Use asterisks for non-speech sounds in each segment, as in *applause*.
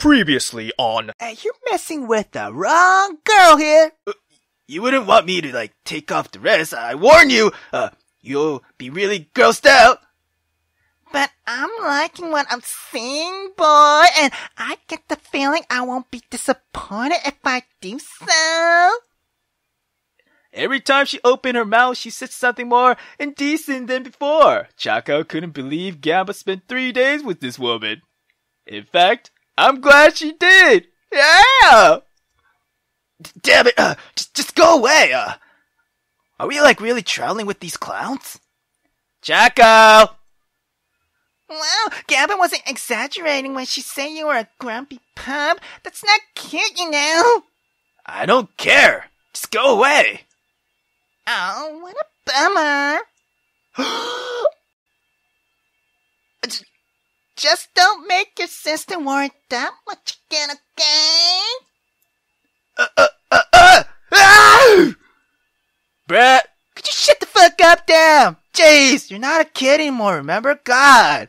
Previously on. Hey, you're messing with the wrong girl here. You wouldn't want me to, like, take off the rest. I warn you, uh, you'll be really grossed out. But I'm liking what I'm seeing, boy, and I get the feeling I won't be disappointed if I do so. Every time she opened her mouth, she said something more indecent than before. Chako couldn't believe Gamba spent three days with this woman. In fact, I'm glad she did. Yeah. D- damn it! Uh, just, just go away. Uh, are we like really traveling with these clowns? Chako. Well, Gavin wasn't exaggerating when she said you were a grumpy pup. That's not cute, you know. I don't care. Just go away. Oh, what a bummer. *gasps* *gasps* Just don't make your sister worry that much again, okay? Uh, uh, uh, uh, ah! Brett, could you shut the fuck up, damn? Jeez, you're not a kid anymore, remember? God.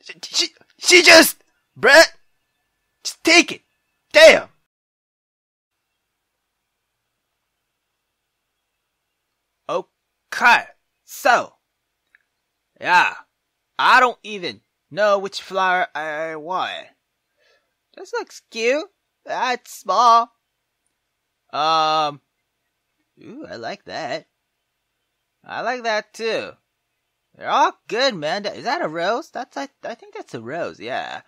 She, she, she just, Brett, just take it. Damn. Okay, so, yeah, I don't even know which flower I want. This looks cute. That's small. Um, ooh, I like that. I like that too. They're all good, man. Is that a rose? That's I, I think that's a rose. Yeah.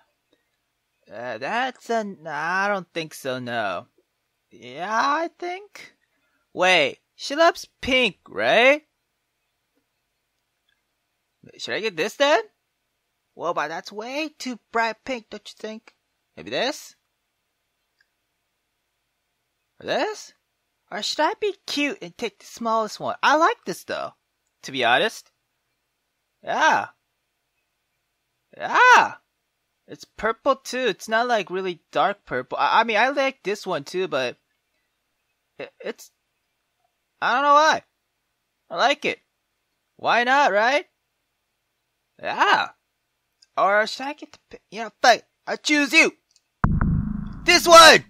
Uh, that's a. I don't think so. No. Yeah, I think. Wait, she loves pink, right? Should I get this then? Well, but that's way too bright pink, don't you think? Maybe this? Or this? Or should I be cute and take the smallest one? I like this though, to be honest. Yeah. Yeah. It's purple too. It's not like really dark purple. I, I mean, I like this one too, but it, it's. I don't know why. I like it. Why not, right? Yeah. Or should I get the. pi- You know, fuck. I choose you. This one!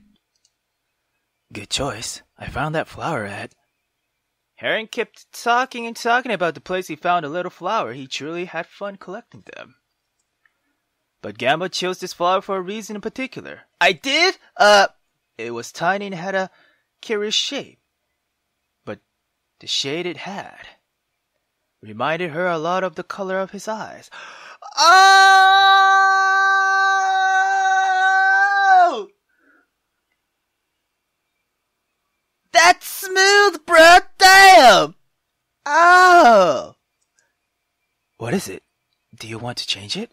Good choice. I found that flower at. Heron kept talking and talking about the place he found a little flower. He truly had fun collecting them. But Gamba chose this flower for a reason in particular. I did? Uh, it was tiny and had a curious shape. But the shade it had reminded her a lot of the color of his eyes. Oh! That's smooth, bro. Damn. Oh. What is it? Do you want to change it?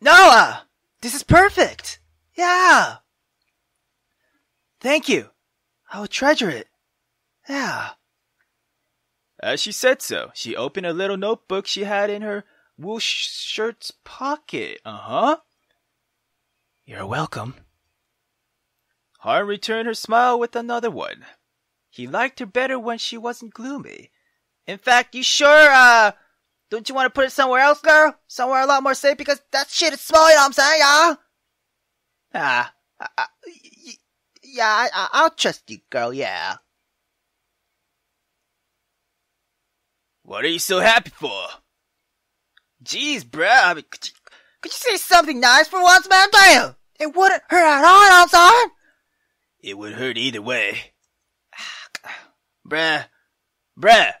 Noah, this is perfect. Yeah. Thank you. I will treasure it. Yeah. As she said so, she opened a little notebook she had in her wool shirt's pocket. Uh huh. You're welcome. Harn returned her smile with another one. He liked her better when she wasn't gloomy. In fact, you sure, uh, don't you want to put it somewhere else, girl? Somewhere a lot more safe because that shit is small, you know what I'm saying, yeah? Ah, uh, uh, yeah, I, I'll trust you, girl, yeah. What are you so happy for? Jeez, bruh, I mean, could you, could you say something nice for once, man? Damn! It wouldn't hurt at all, I'm sorry. It would hurt either way. *sighs* bruh, bruh,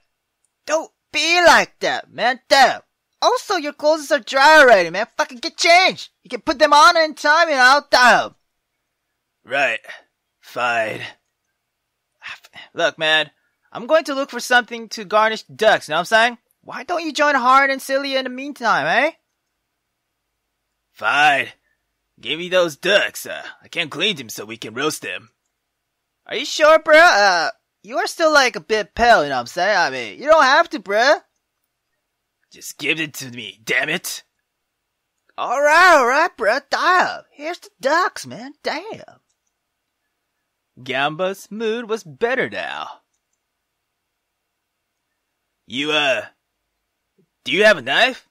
don't be like that, man. Damn. Also, your clothes are dry already, man. Fucking get changed. You can put them on in time, you know. Damn. Right. Fine. *sighs* Look, man. I'm going to look for something to garnish ducks, you know what I'm saying? Why don't you join Hard and Silly in the meantime, eh? Fine. Give me those ducks. Uh, I can't clean them so we can roast them. Are you sure, bruh? Uh, you are still like a bit pale, you know what I'm saying? I mean, you don't have to, bruh. Just give it to me, damn it. Alright, alright, bruh. Damn. Here's the ducks, man. Damn. Gamba's mood was better now. You, uh, do you have a knife?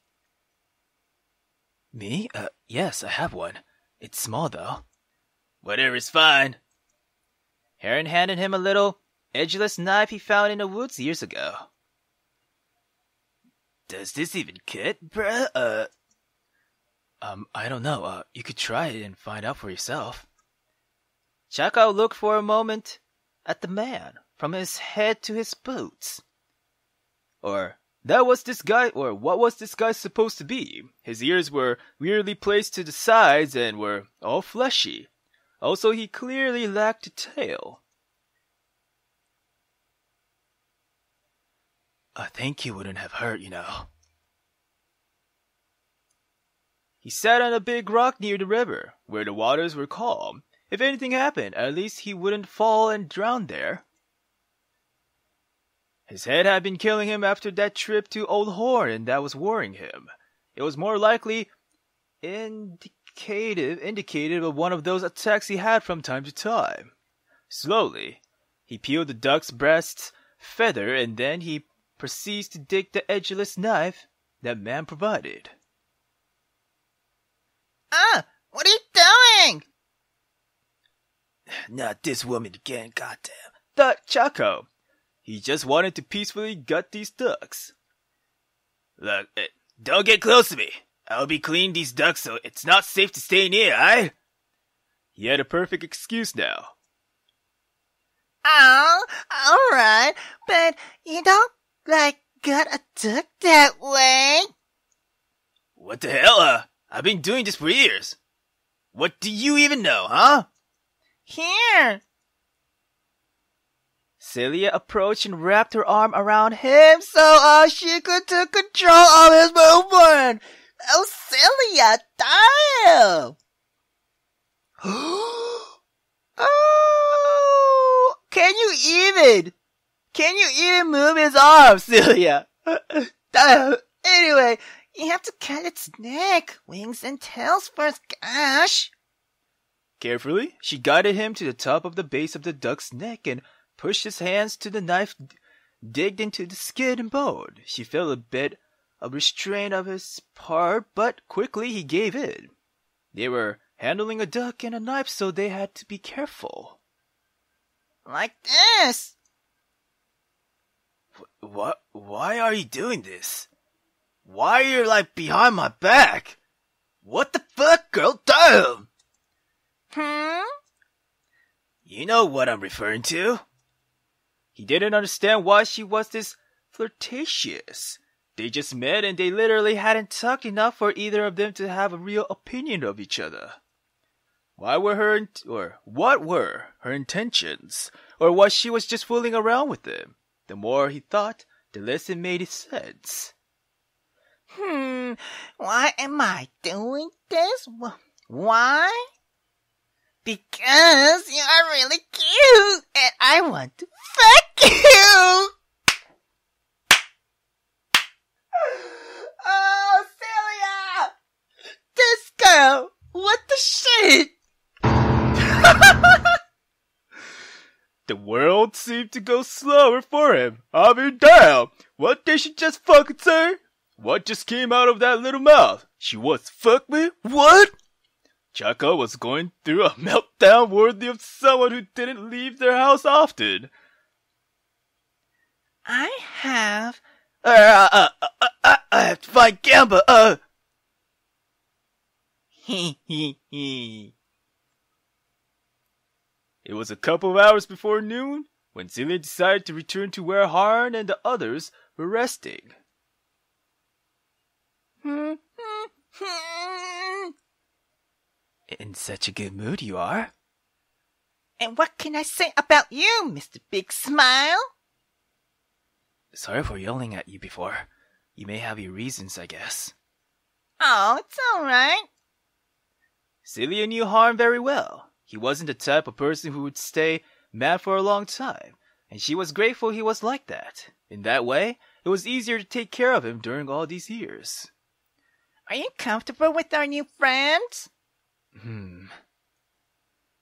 Me? Uh, yes, I have one. It's small though. Whatever's fine. Heron handed him a little, edgeless knife he found in the woods years ago. Does this even cut, bruh? Uh, um, I don't know. Uh, you could try it and find out for yourself. Chako looked for a moment at the man, from his head to his boots. Or that was this guy, or what was this guy supposed to be? His ears were weirdly placed to the sides and were all fleshy. Also, he clearly lacked a tail. I think he wouldn't have hurt, you know. He sat on a big rock near the river, where the waters were calm. If anything happened, at least he wouldn't fall and drown there. His head had been killing him after that trip to Old Horn, and that was worrying him. It was more likely indicative indicative of one of those attacks he had from time to time. Slowly, he peeled the duck's breast feather, and then he proceeds to dig the edgeless knife that man provided. Ah, what are you doing? Not this woman again, goddamn. Thought Chako. He just wanted to peacefully gut these ducks. Look, eh, don't get close to me. I'll be cleaning these ducks so it's not safe to stay near, eh? He had a perfect excuse now. Oh, alright, but you don't, like, gut a duck that way. What the hell, uh? I've been doing this for years. What do you even know, huh? Here. Celia approached and wrapped her arm around him so uh, she could take control of his movement. Oh, Celia, damn! *gasps* oh, can you even? Can you even move his arm, *laughs* Celia? *laughs* anyway, you have to cut its neck, wings, and tails first, gosh. Carefully, she guided him to the top of the base of the duck's neck and pushed his hands to the knife digged into the skin and bone. She felt a bit of restraint of his part, but quickly he gave in. They were handling a duck and a knife, so they had to be careful. Like this. What? Why are you doing this? Why are you like behind my back? What the fuck, girl? Damn! Hmm? You know what I'm referring to. He didn't understand why she was this flirtatious. They just met and they literally hadn't talked enough for either of them to have a real opinion of each other. Why were her, or what were her intentions? Or was she was just fooling around with him? The more he thought, the less it made sense. Hmm, why am I doing this? Why? Because you are really cute and I want to fuck you! Oh, Celia! This girl! What the shit? *laughs* the world seemed to go slower for him. I mean, damn! What did she just fucking say? What just came out of that little mouth? She to fuck me? What? Chaka was going through a *laughs* meltdown worthy of someone who didn't leave their house often. I have. Uh, uh, uh, uh, I have to find Gamba, uh. He he he. It was a couple of hours before noon when Celia decided to return to where Harn and the others were resting. Hmm, hmm, hmm. In such a good mood you are. And what can I say about you, Mr. Big Smile? Sorry for yelling at you before. You may have your reasons, I guess. Oh, it's alright. Celia knew Harn very well. He wasn't the type of person who would stay mad for a long time, and she was grateful he was like that. In that way, it was easier to take care of him during all these years. Are you comfortable with our new friends? Hmm.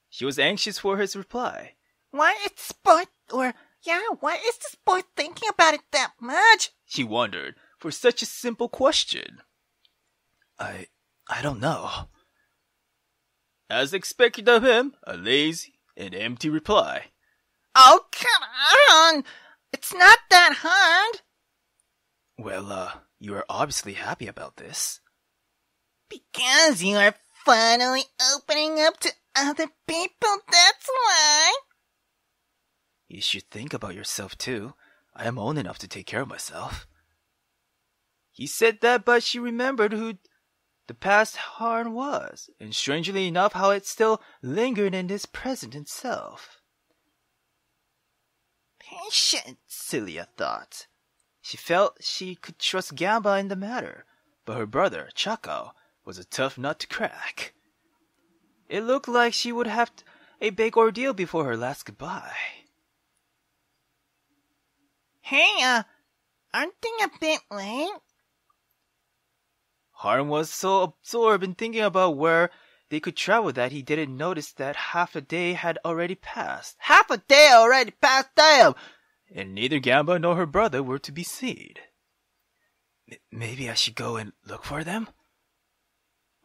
She was anxious for his reply. Why it's boy, or yeah, why is this boy thinking about it that much? She wondered, for such a simple question. I, I don't know. As expected of him, a lazy and empty reply. Oh, come on! It's not that hard! Well, uh, you are obviously happy about this. Because you are finally opening up to other people, that's why! You should think about yourself too. I am old enough to take care of myself. He said that, but she remembered who the past Harn was, and strangely enough, how it still lingered in his present itself. Patient, Celia thought. She felt she could trust Gamba in the matter, but her brother, Chako, was a tough nut to crack. It looked like she would have a big ordeal before her last goodbye. Hey, uh, aren't they a bit late? Harn was so absorbed in thinking about where they could travel that he didn't notice that half a day had already passed. Half a day already passed, damn! And neither Gamba nor her brother were to be seen. M- maybe I should go and look for them?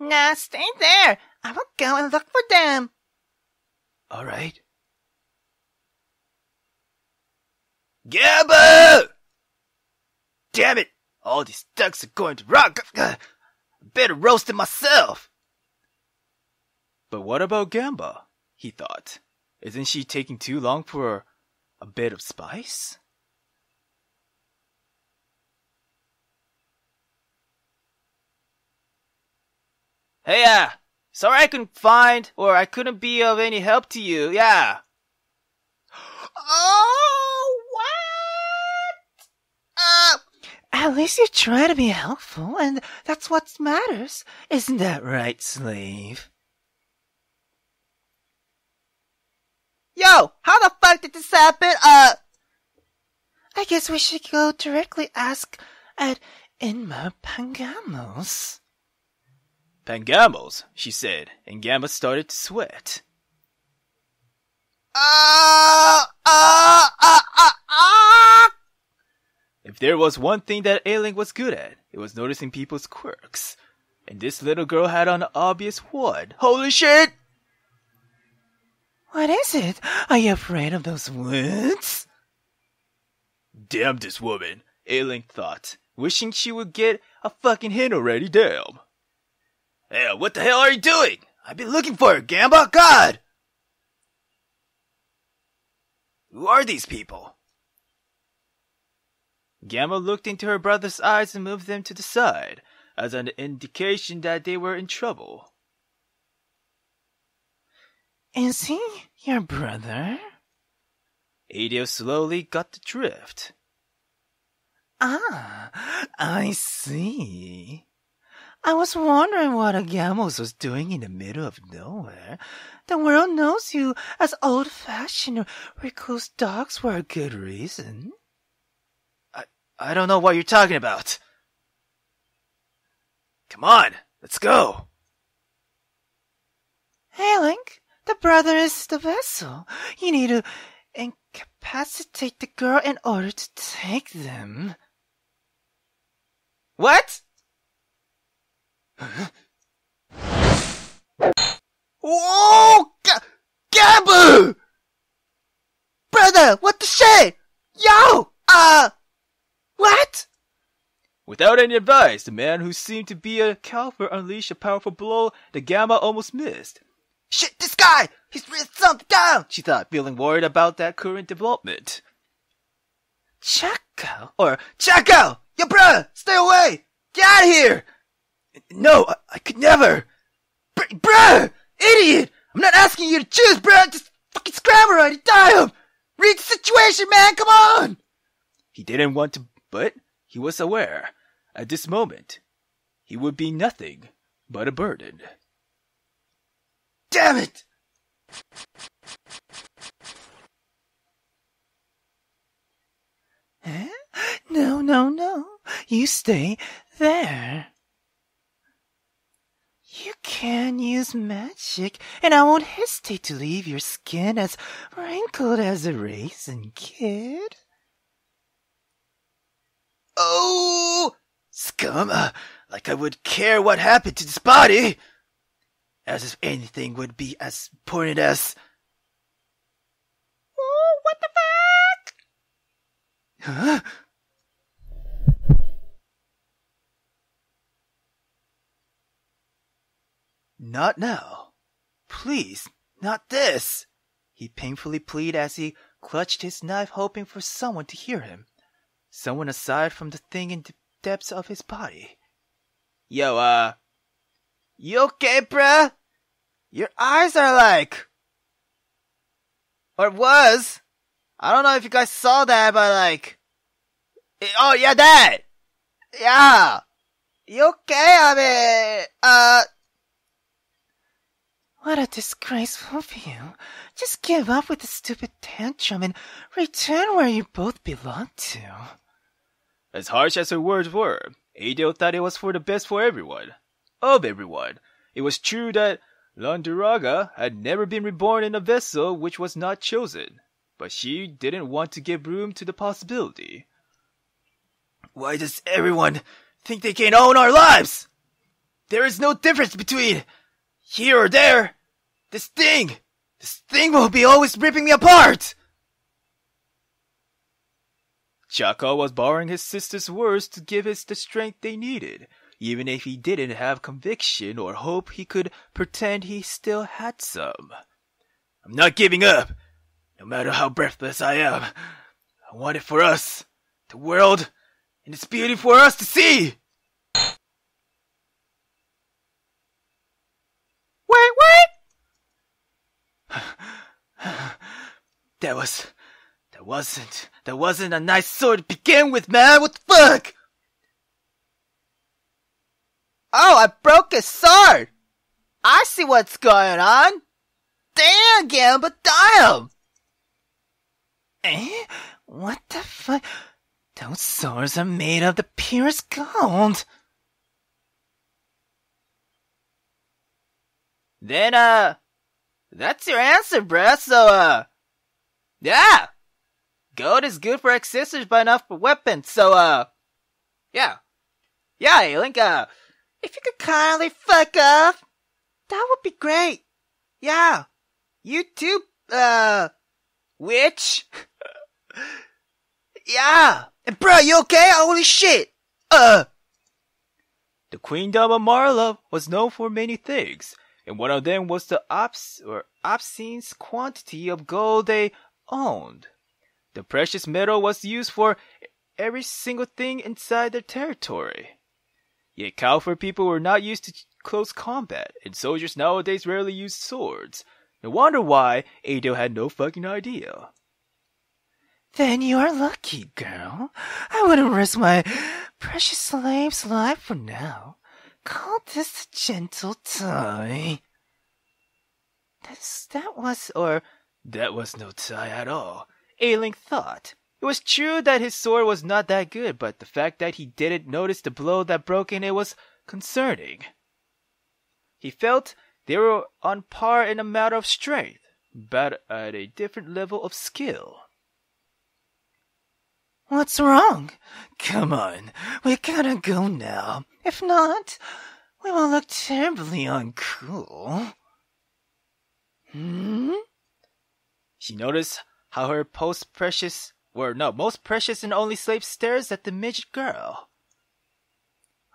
Nah, stay there. I will go and look for them. All right. Gamba! Damn it! All these ducks are going to rock. Better roast it myself. But what about Gamba? He thought. Isn't she taking too long for a bit of spice? Hey, uh, sorry I couldn't find or I couldn't be of any help to you. Yeah. Oh, what? Uh, at least you try to be helpful, and that's what matters. Isn't that right, slave? Yo, how the fuck did this happen? Uh, I guess we should go directly ask at Inma Pangamos. Pangamos, she said, and Gamba started to sweat. Ah, ah, ah, ah, ah! If there was one thing that Ailing was good at, it was noticing people's quirks. And this little girl had on an obvious one. Holy shit! What is it? Are you afraid of those woods? Damn this woman, Ailing thought, wishing she would get a fucking hint already, damn. Hey, what the hell are you doing? I've been looking for her, Gamba, God! Who are these people? Gamba looked into her brother's eyes and moved them to the side, as an indication that they were in trouble. Is he your brother? Adio slowly got the drift. Ah, I see. I was wondering what Agamos was doing in the middle of nowhere. The world knows you as old-fashioned recluse dogs for a good reason. I, don't know what you're talking about. Come on, let's go. Hey, Link, the brother is the vessel. You need to incapacitate the girl in order to take them. What? Whoa! G- Gabu! Brother, what the shit? Yo! Uh, what? Without any advice, the man who seemed to be a cowper unleashed a powerful blow that Gamma almost missed. Shit, this guy! He's written something down! She thought, feeling worried about that current development. Chako? Or, Chako! Your bruh! Stay away! Get out of here! No, I, I could never! Br- bruh! Idiot! I'm not asking you to choose, bruh! Just fucking scramble already! Damn! Read the situation, man! Come on! He didn't want to, but he was aware. At this moment, he would be nothing but a burden. Damn it! Huh? No, no, no. You stay there. You can use magic, and I won't hesitate to leave your skin as wrinkled as a raisin, kid. Oh! Scum! Uh, like I would care what happened to this body! As if anything would be as important as. Oh, what the fuck? Huh? Not now. Please, not this. He painfully pleaded as he clutched his knife, hoping for someone to hear him. Someone aside from the thing in the depths of his body. Yo, uh, you okay, bruh? Your eyes are like, or was. I don't know if you guys saw that, but like, oh yeah, that. Yeah. You okay? I mean, uh, What a disgraceful view. Just give up with the stupid tantrum and return where you both belong to. As harsh as her words were, Adel thought it was for the best for everyone. Of everyone. It was true that Landuraga had never been reborn in a vessel which was not chosen, but she didn't want to give room to the possibility. Why does everyone think they can own our lives? There is no difference between here or there. This thing, this thing will be always ripping me apart. Chaka was borrowing his sister's words to give us the strength they needed, even if he didn't have conviction or hope he could pretend he still had some. I'm not giving up, no matter how breathless I am. I want it for us, the world, and its beauty for us to see. Wait, wait! *sighs* That was, that wasn't, that wasn't a nice sword to begin with, man. What the fuck? Oh, I broke his sword! I see what's going on! Damn, Gamba, damn! Eh? What the fuck? Those swords are made of the purest gold. Then, uh, that's your answer, bruh, so, uh, yeah! Gold is good for accessories but not for weapons, so, uh, yeah. Yeah, Link, uh, if you could kindly fuck off, that would be great. Yeah. You too, uh, witch. *laughs* yeah. And bruh, you okay? Holy shit. Uh. The Queendom of Marla was known for many things, and one of them was the obs- or obscene quantity of gold they owned. The precious metal was used for every single thing inside their territory. Yet Calford people were not used to close combat, and soldiers nowadays rarely used swords. No wonder why Ado had no fucking idea. Then you are lucky, girl. I wouldn't risk my precious slave's life for now. Call this a gentle tie. This, that was, or that was no tie at all. Ailing thought. It was true that his sword was not that good, but the fact that he didn't notice the blow that broke in it was concerning. He felt they were on par in a matter of strength, but at a different level of skill. What's wrong? Come on, we gotta go now. If not, we will look terribly uncool. Hmm? She noticed how her post precious, or no, most precious and only slave stares at the midget girl.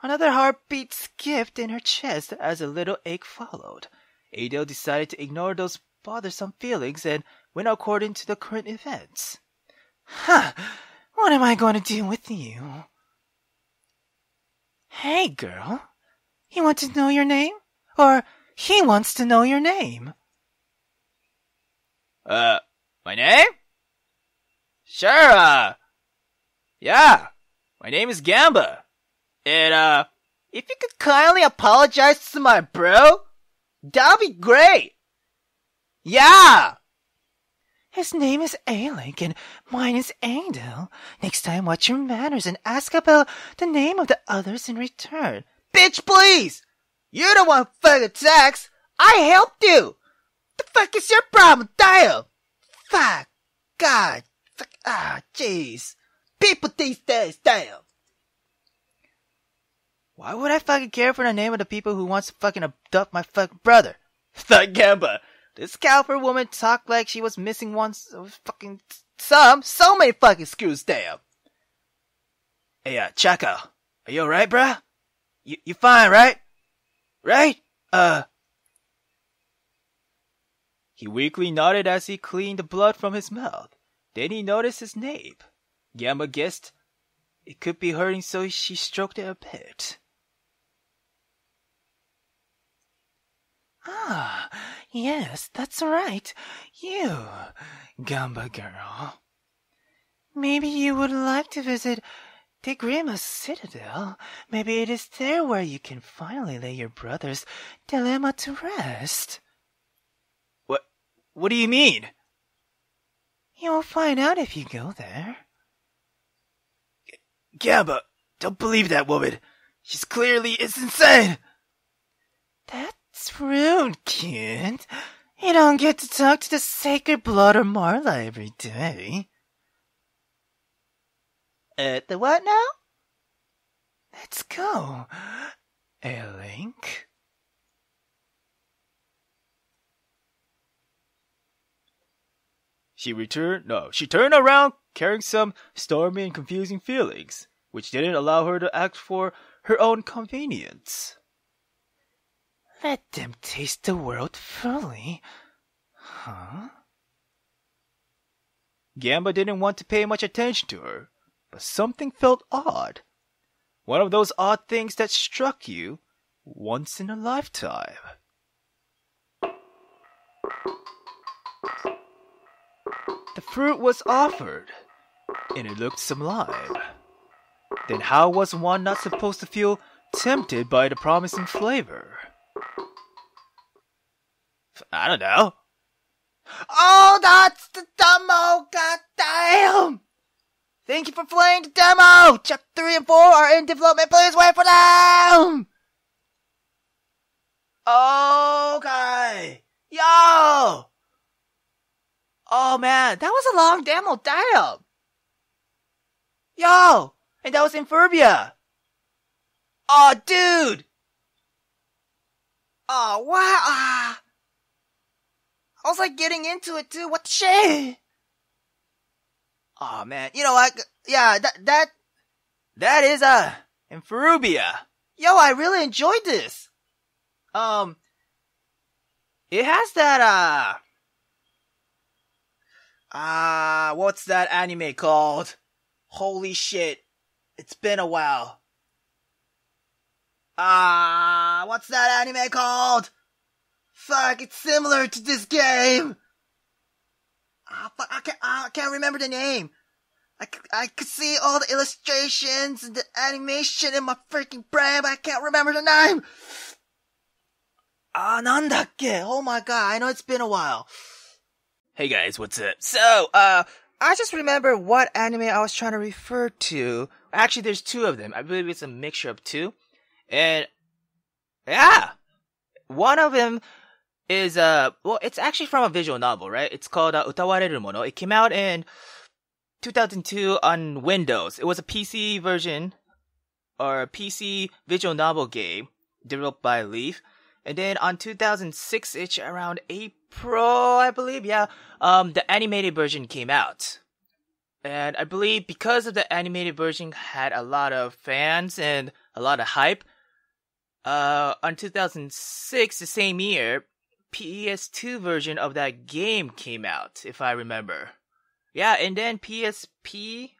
Another heartbeat skipped in her chest as a little ache followed. Adele decided to ignore those bothersome feelings and went according to the current events. Huh, what am I going to do with you? Hey, girl, you want to know your name? Or he wants to know your name? Uh, my name? Sure, uh, yeah, my name is Gamba. And, uh, if you could kindly apologize to my bro, that'd be great. Yeah! His name is Alec and mine is Angel. Next time watch your manners and ask about the name of the others in return. Bitch, please! You're the one fucking sucks! I helped you! The fuck is your problem? Damn! Fuck! God! Fuck! Ah, jeez! People these days, damn! Why would I fucking care for the name of the people who wants to fucking abduct my fucking brother? *laughs* Thought Gamba. This cowper woman talked like she was missing one fucking some, so many fucking screws, damn. Hey, uh, Chaka, are you alright, bruh? You, you fine, right? Right? Uh. He weakly nodded as he cleaned the blood from his mouth. Then he noticed his nape. Gamba guessed it could be hurting, so she stroked it a bit. Ah, yes, that's right. You, Gamba girl. Maybe you would like to visit Tigrima Citadel. Maybe it is there where you can finally lay your brother's dilemma to rest. What? What do you mean? You'll find out if you go there. Gamba, don't believe that woman. She's clearly is insane. That's rude, kid. You don't get to talk to the sacred blood of Marla every day. Uh, the what now? Let's go. A She returned. No, she turned around carrying some stormy and confusing feelings, which didn't allow her to act for her own convenience. Let them taste the world fully. Huh? Gamba didn't want to pay much attention to her, but something felt odd. One of those odd things that struck you once in a lifetime. Fruit was offered, and it looked sublime. Then how was one not supposed to feel tempted by the promising flavor? I don't know. Oh, that's the demo! God damn! Thank you for playing the demo! Chapter 3 and 4 are in development. Please wait for them! Oh, okay! Yo! Oh man, that was a long demo. Damn! Yo! And that was Infurubia! Oh, dude! Oh, wow! Ah. I was like getting into it too. What the shit? Oh man, you know what? Yeah, that that that is uh Infurubia. Yo, I really enjoyed this. Um, it has that uh ah, uh, what's that anime called? Holy shit, it's been a while. Ah, uh, what's that anime called? Fuck, it's similar to this game. Ah, fuck, I can't, I can't remember the name. I, I could see all the illustrations and the animation in my freaking brain, but I can't remember the name. Ah, nandakke? Oh my god, I know it's been a while. Hey guys, what's up? So, uh, I just remember what anime I was trying to refer to. Actually, there's two of them. I believe it's a mixture of two. And, yeah! One of them is uh well it's actually from a visual novel right it's called uh, utawareru mono it came out in 2002 on windows it was a pc version or a pc visual novel game developed by leaf and then on 2006 ish around april i believe yeah um the animated version came out and i believe because of the animated version had a lot of fans and a lot of hype uh on 2006 the same year PS2 version of that game came out, if I remember. Yeah, and then PSP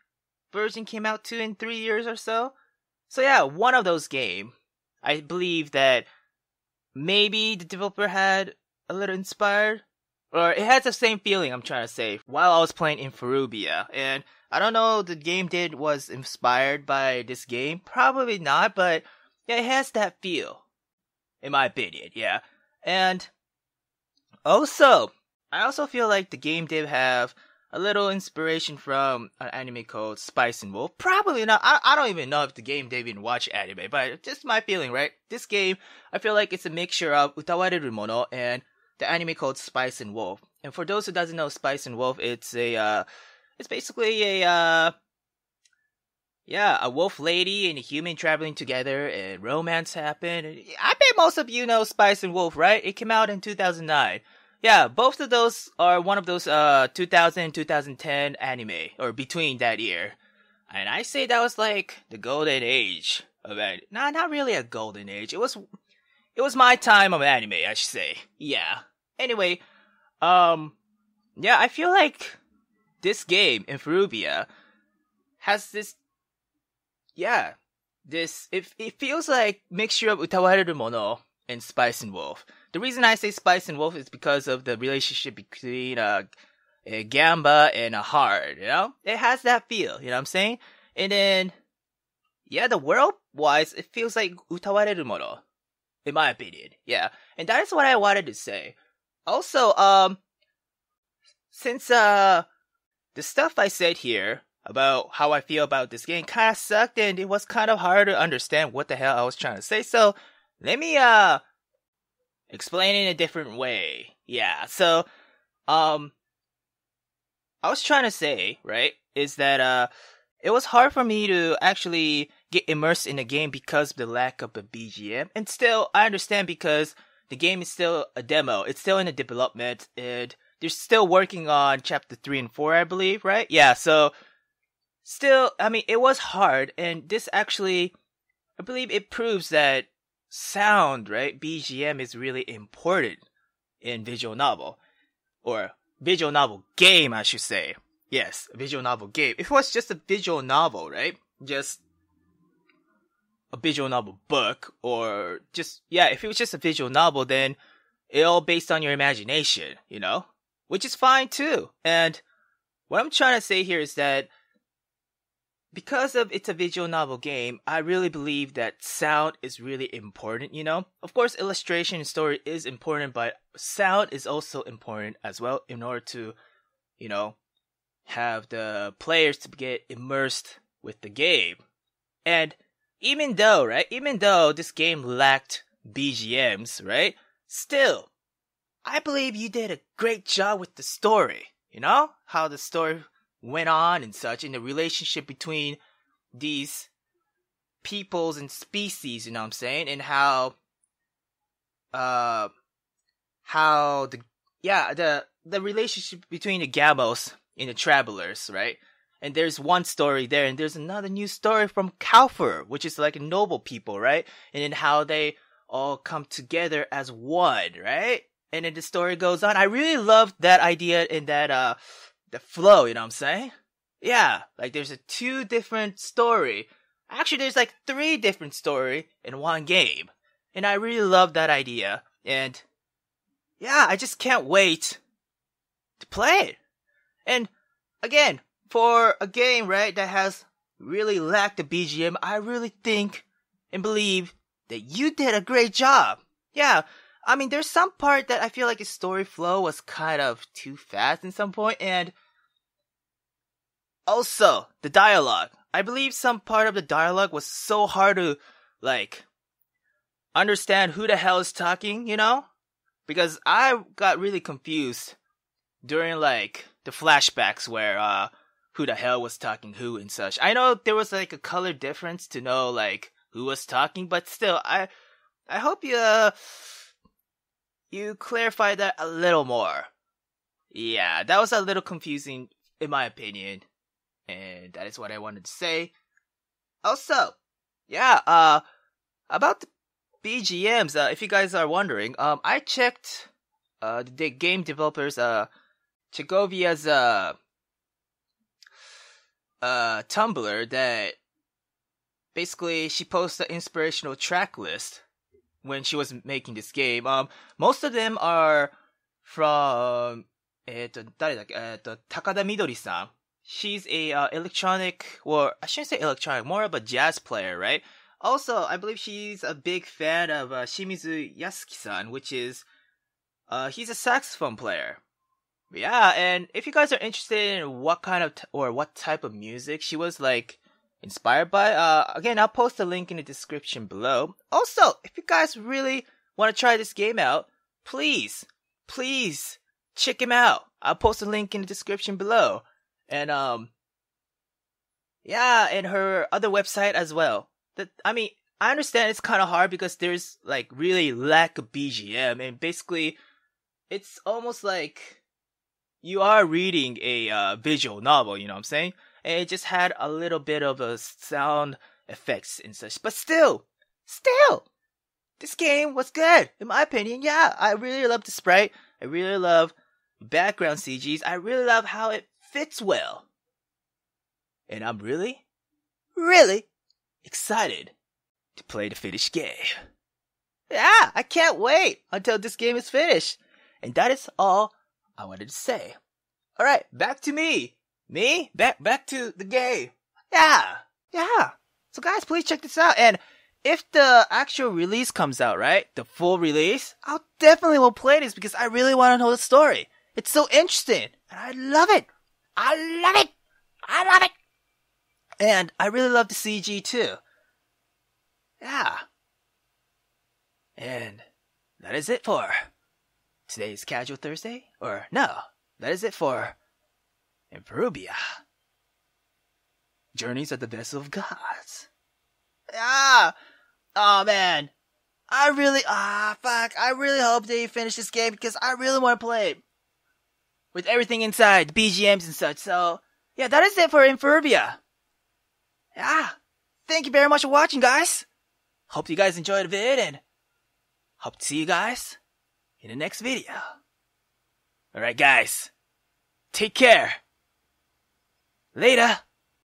version came out too in three years or so. So yeah, one of those game. I believe that maybe the developer had a little inspired, or it has the same feeling. I'm trying to say while I was playing Infurubia, and I don't know the game did was inspired by this game. Probably not, but yeah, it has that feel, in my opinion. Yeah, and also, I also feel like the game did have a little inspiration from an anime called Spice and Wolf. Probably not. I, I don't even know if the game did even watch anime, but just my feeling, right? This game, I feel like it's a mixture of Utawareru Mono and the anime called Spice and Wolf. And for those who doesn't know Spice and Wolf, it's a, uh, it's basically a, uh, yeah, a wolf lady and a human traveling together and romance happened. I bet most of you know Spice and Wolf, right? It came out in 2009. Yeah, both of those are one of those uh 2000 2010 anime or between that year. And I say that was like the golden age of anime. Nah, not really a golden age. It was it was my time of anime, I should say. Yeah. Anyway, um yeah, I feel like this game Infurubia has this yeah, this it it feels like mixture of Utawareru Mono and Spice and Wolf. The reason I say Spice and Wolf is because of the relationship between uh, a Gamba and a Hard, you know? It has that feel, you know what I'm saying? And then, yeah, the world wise, it feels like Utawareru Mono, in my opinion. Yeah. And that is what I wanted to say. Also, um, since, uh, the stuff I said here about how I feel about this game kind of sucked and it was kind of hard to understand what the hell I was trying to say. So, let me, uh, explain in a different way. Yeah. So, um, I was trying to say, right, is that, uh, it was hard for me to actually get immersed in the game because of the lack of the BGM. And still, I understand because the game is still a demo. It's still in the development and they're still working on chapter 3 and 4, I believe, right? Yeah, so still, I mean, it was hard and this actually, I believe it proves that sound, right? BGM is really important in visual novel or visual novel game, I should say. Yes, visual novel game. If it was just a visual novel, right? Just a visual novel book or just, yeah, if it was just a visual novel, then it all based on your imagination, you know? Which is fine too. And what I'm trying to say here is that because of it's a visual novel game, I really believe that sound is really important, you know? Of course, illustration and story is important, but sound is also important as well in order to, you know, have the players to get immersed with the game. And even though, right, even though this game lacked BGMs, right, still, I believe you did a great job with the story. You know? How the story went on and such in the relationship between these peoples and species, you know what I'm saying? And how uh how the yeah, the the relationship between the Gamos and the travelers, right? And there's one story there, and there's another new story from Kalfur, which is like a noble people, right? And then how they all come together as one, right? And then the story goes on. I really loved that idea in that uh the flow, you know what I'm saying? Yeah, like there's a two different story. Actually, there's like three different story in one game. And I really love that idea. And yeah, I just can't wait to play it. And again, for a game, right, that has really lacked the BGM, I really think and believe that you did a great job. Yeah, I mean, there's some part that I feel like the story flow was kind of too fast in some point, and also the dialogue. I believe some part of the dialogue was so hard to like understand who the hell is talking, you know? Because I got really confused during like the flashbacks where uh who the hell was talking who and such. I know there was like a color difference to know like who was talking, but still I I hope you uh you clarify that a little more. Yeah, that was a little confusing in my opinion. And that is what I wanted to say. Also, yeah, uh, about the BGMs, uh, if you guys are wondering, um, I checked, uh, the game developers, uh, Chegovia's, uh, uh, Tumblr that basically she posts an inspirational track list when she was making this game. Um, most of them are from, eh, She's a uh, electronic, or I shouldn't say electronic, more of a jazz player, right? Also, I believe she's a big fan of uh, Shimizu Yasuaki-san, which is, uh, he's a saxophone player. Yeah, and if you guys are interested in what kind of, or what type of music she was like, inspired by. Uh, again, I'll post the link in the description below. Also, if you guys really want to try this game out, please, please check him out. I'll post a link in the description below. And, um, Yeah, and her other website as well. That I mean, I understand it's kind of hard because there's like really lack of BGM and basically it's almost like you are reading a uh, visual novel, you know what I'm saying? It just had a little bit of a sound effects and such. But still, still, this game was good, in my opinion. Yeah, I really love the sprite. I really love background CGs. I really love how it fits well. And I'm really, really excited to play the finished game. Yeah, I can't wait until this game is finished. And that is all I wanted to say. Alright, back to me. Me? Back, back to the game. Yeah, yeah. So guys, please check this out. And if the actual release comes out, right? The full release, I'll definitely will play this because I really want to know the story. It's so interesting. And I love it. I love it. I love it. And I really love the CG too. Yeah. And that is it for today's Casual Thursday. Or no, that is it for Infurubia. Journeys of the Vessel of Gods. Ah! Oh man. I really, ah, fuck. I really hope you finish this game because I really want to play it. With everything inside, BGMs and such. So, yeah, that is it for Infurubia. Yeah. Thank you very much for watching, guys. Hope you guys enjoyed the vid and hope to see you guys in the next video. Alright, guys. Take care. Later.